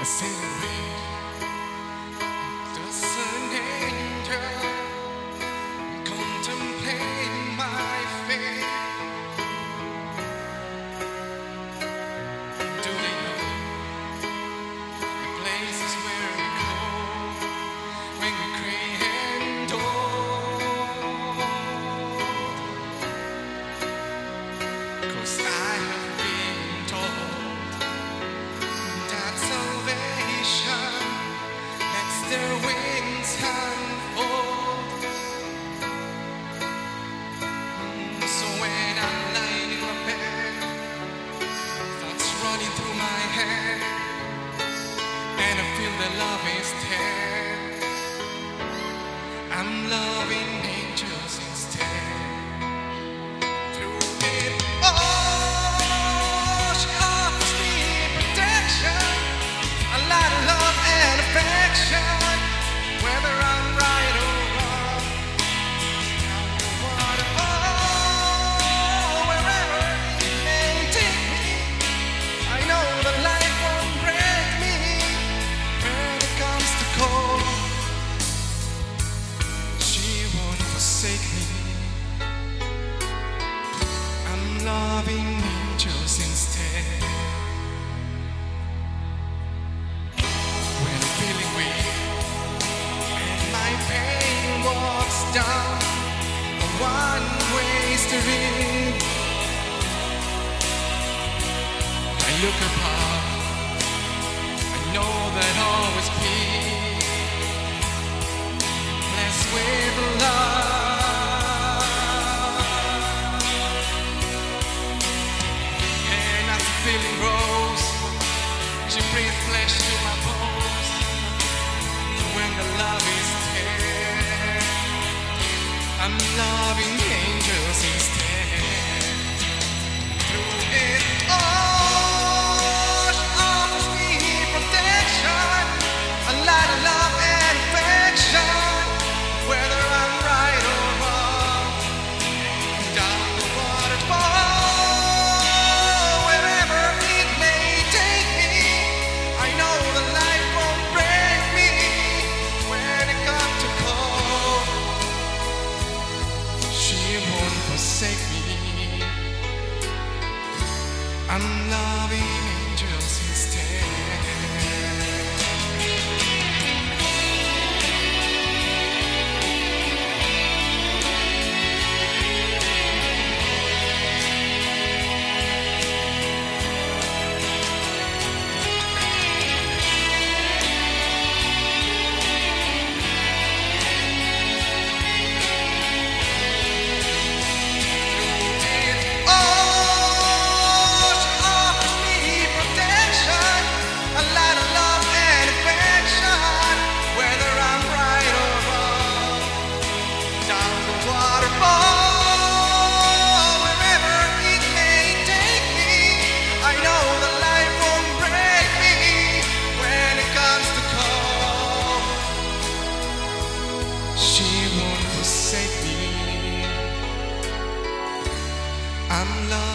I said. feel the love is there. I'm loving down a one way street. I look apart, I know that always be blessed with love. And as the feeling grows, she breathed flesh to my bones. I'm loving you. Save me. I'm loving. She won't forsake me. I'm loved.